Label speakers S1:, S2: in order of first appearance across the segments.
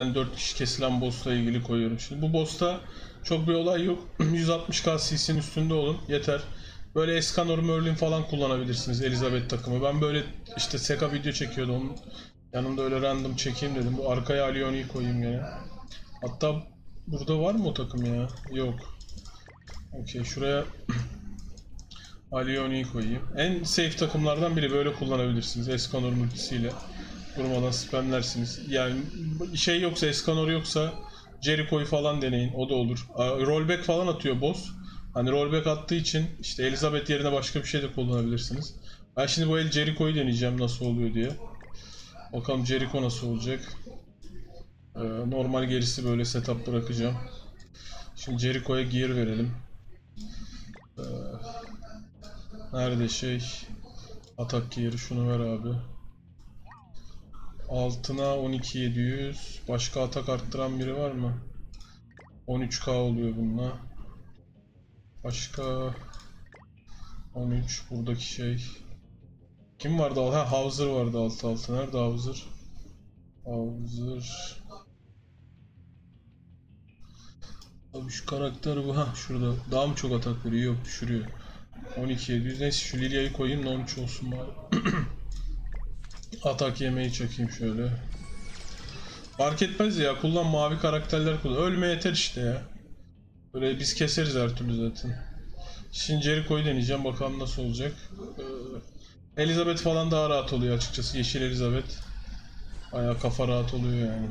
S1: Ben 4 kişi kesilen boss'la ilgili koyuyorum. Şimdi bu boss'ta çok bir olay yok. 160k cc'nin üstünde olun. Yeter. Böyle Escanor, Merlin falan kullanabilirsiniz Elizabeth takımı. Ben böyle işte Seka video çekiyordu onun yanında öyle random çekeyim dedim. Bu arkaya Alioni'yi koyayım gene. Hatta burada var mı o takım ya? Yok. Okey şuraya Alioni'yi koyayım. En safe takımlardan biri böyle kullanabilirsiniz Escanor multisiyle. Durmadan spamlersiniz. Yani şey yoksa Escanor yoksa Jericho'yu falan deneyin. O da olur. Rollback falan atıyor boss. Hani rollback attığı için işte Elizabeth yerine başka bir şey de kullanabilirsiniz. Ben şimdi bu el Jericho'yu deneyeceğim nasıl oluyor diye. Bakalım Jericho nasıl olacak. Ee, normal gerisi böyle setup bırakacağım. Şimdi Jericho'ya gear verelim. Ee, nerede şey? Atak gear'ı şunu ver abi. Altına 12700. Başka atak arttıran biri var mı? 13k oluyor bununla. Başka 13 buradaki şey. Kim vardı? Ha Hauser vardı altı altı. Nerede Hauser? Hauser. Abi şu karakter bu. Ha şurada. Daha mı çok atak veriyor? Yok düşürüyor. 12 700. Neyse şu Lilia'yı koyayım da 13 olsun bari. atak yemeği çekeyim şöyle. Fark etmez ya. Kullan mavi karakterler kullan. Ölme yeter işte ya. Böyle biz keseriz her türlü zaten. Şimdi Jericho'yu deneyeceğim. Bakalım nasıl olacak. Ee, Elizabeth falan daha rahat oluyor açıkçası. Yeşil Elizabeth. Bayağı kafa rahat oluyor yani.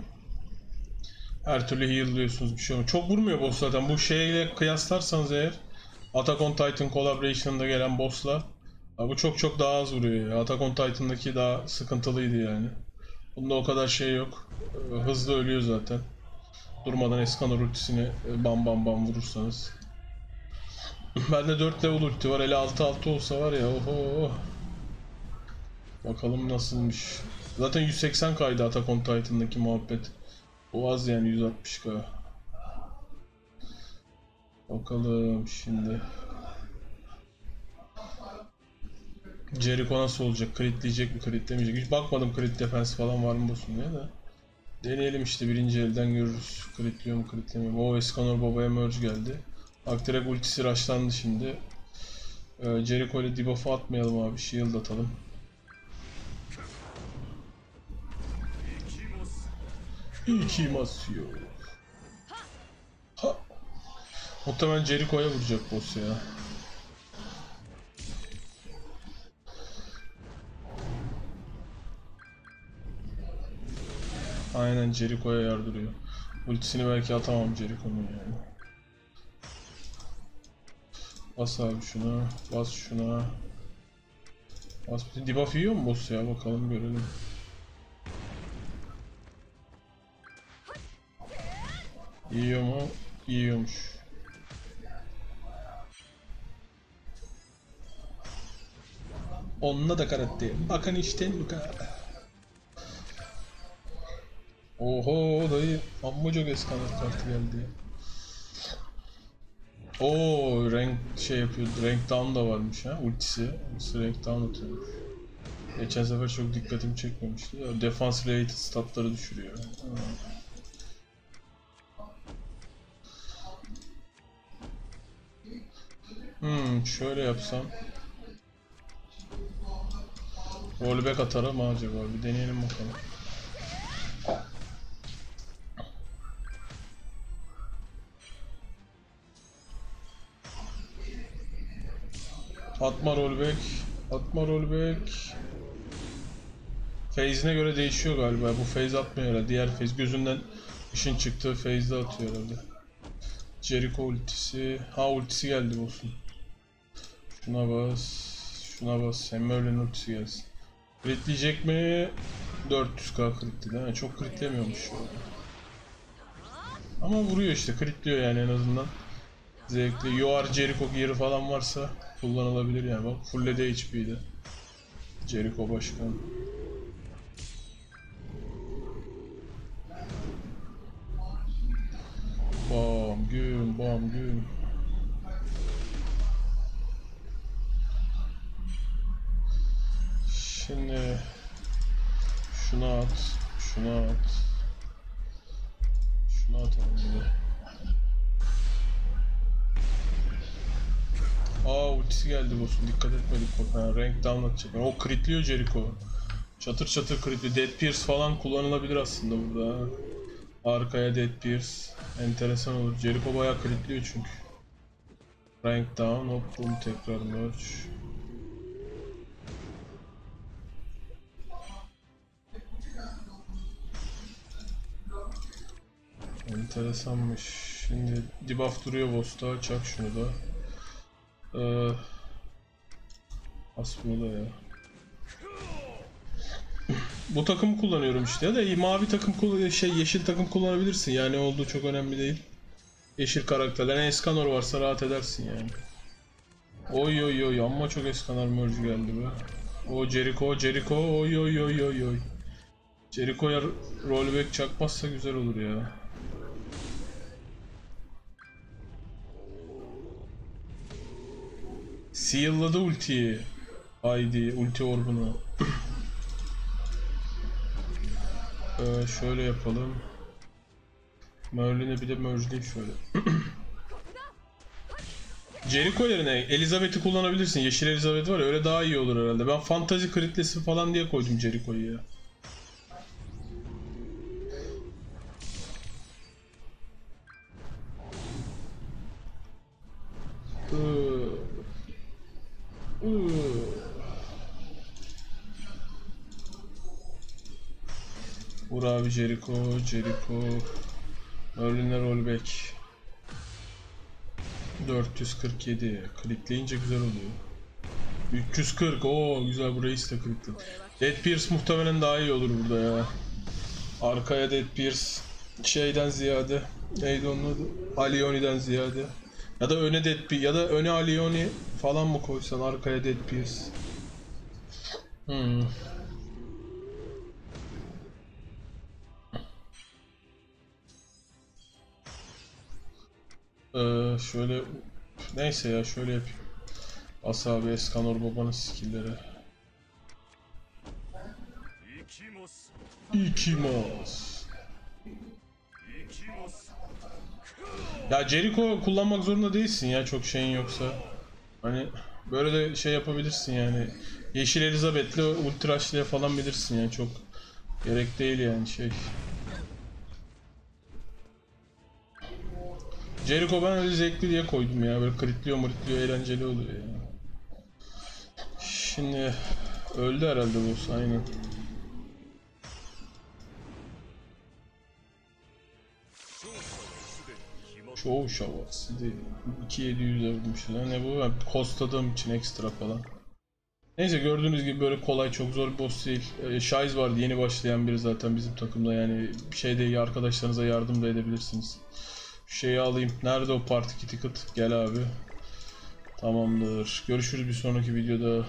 S1: Her türlü heal'lıyorsunuz bir şey olmuyor. Çok vurmuyor boss zaten. Bu şeyle kıyaslarsanız eğer Attack on Titan Collaboration'da gelen boss'la ha, bu çok çok daha az vuruyor ya. Attack on Titan'daki daha sıkıntılıydı yani. Bunda o kadar şey yok. Ee, Hızlı ölüyor zaten. Durmadan Escanor ultisini e, bam bam bam vurursanız. Bende 4 level ulti var. Hele 6-6 olsa var ya oho. Bakalım nasılmış. Zaten 180 kaydı Attack on Titan'daki muhabbet. O az yani 160k. Bakalım şimdi. Jericho nasıl olacak? Critleyecek mi? Critlemeyecek. Hiç bakmadım crit defense falan var mı boss'un diye de. Deneyelim işte birinci elden görürüz. Critliyor mu critlemiyor mu? O Escanor babaya merge geldi. Bak direkt ultisi rushlandı şimdi. Ee, Jericho ile debuff'u atmayalım abi. Shield atalım. İki masyo. Ha. Muhtemelen Jericho'ya vuracak boss ya. Aynen Jericho'ya yardırıyor. Ultisini belki atamam Jericho'nun yani. Bas abi şuna, bas şuna. Bas bir debuff yiyor mu boss ya bakalım görelim. Yiyor mu? Yiyormuş. Onunla da karate. Bakın işte Luka. Oho dayı amma çok eskanet kartı geldi. Oo rank şey yapıyor. Rank down da varmış ha ultisi. Ultisi rank down atıyormuş. Geçen sefer çok dikkatimi çekmemişti. Ya, defense related statları düşürüyor. Ha. Hmm, şöyle yapsam. Rollback atarım acaba? Bir deneyelim bakalım. Atma rollback. Atma rollback. Phase'ine göre değişiyor galiba. Bu phase atmıyor herhalde. Diğer phase gözünden ışın çıktığı phase'de atıyor herhalde. Jericho ultisi. Ha ultisi geldi olsun. Şuna bas. Şuna bas. Hem Merlin ultisi gelsin. Critleyecek mi? 400k critledi. değil mi? Çok an. Ama vuruyor işte. Critliyor yani en azından. Zevkli. Yoar Jericho gear'ı falan varsa kullanılabilir yani. Bak fullledi HP'de. Jericho başkan. Bam güm bam güm. Şimdi şunu at, şunu at. Şunu atalım bir de. Geldi boss'un dikkat etmedik. Ha, rank down atacak. O critliyor Jericho. Çatır çatır critli. Dead Pierce falan kullanılabilir aslında burada. Arkaya Dead Pierce. Enteresan olur. Jericho bayağı critliyor çünkü. Rank down, hop boom tekrar merge. Enteresanmış. Şimdi debuff duruyor boss'ta. Çak şunu da. Ee, as bunu da ya. Bu takımı kullanıyorum işte da mavi takım kullan şey yeşil takım kullanabilirsin yani olduğu çok önemli değil. Yeşil karakterler. Yani Escanor varsa rahat edersin yani. Oy oy oy amma çok Escanor merge geldi be. O Jericho Jericho oy oy oy oy oy. Jericho'ya rollback çakmazsa güzel olur ya. Seal'ladı ultiyi. Haydi ulti orbunu. ee, şöyle yapalım. Merlin'e bir de merge'leyeyim şöyle. Jericho yerine Elizabeth'i kullanabilirsin. Yeşil Elizabeth var ya öyle daha iyi olur herhalde. Ben fantazi kritlesi falan diye koydum Jericho'yu ya. Iıı. Iıı. Abi Jericho, Jericho. Merlin'e rollback. 447. Klikleyince güzel oluyor. 340. Oo güzel burayı iste klikle. Dead Pierce muhtemelen daha iyi olur burada ya. Arkaya Dead Pierce şeyden ziyade neydi onun adı? Alioni'den ziyade. Ya da öne Dead Pierce ya da öne Alioni falan mı koysan arkaya Dead Pierce. Hmm. Ee, şöyle neyse ya şöyle yapayım. Asabi Eskanor babanın
S2: skilleri.
S1: İkimos. Ya Jericho kullanmak zorunda değilsin ya çok şeyin yoksa. Hani böyle de şey yapabilirsin yani. Yeşil Elizabeth'le Ultraş'le falan bilirsin yani çok gerek değil yani şey. Jericho ben öyle zevkli diye koydum ya. Böyle kritliyor mritliyor eğlenceli oluyor ya. Şimdi öldü herhalde bu aynen. Çoğu şavası değil. 2700 ölmüşüz. Hani bu ben kostladığım için ekstra falan. Neyse gördüğünüz gibi böyle kolay çok zor bir boss değil. Ee, e, Shize vardı yeni başlayan biri zaten bizim takımda yani şey değil arkadaşlarınıza yardım da edebilirsiniz. Şeyi alayım. Nerede o party ticket? Gel abi. Tamamdır. Görüşürüz bir sonraki videoda.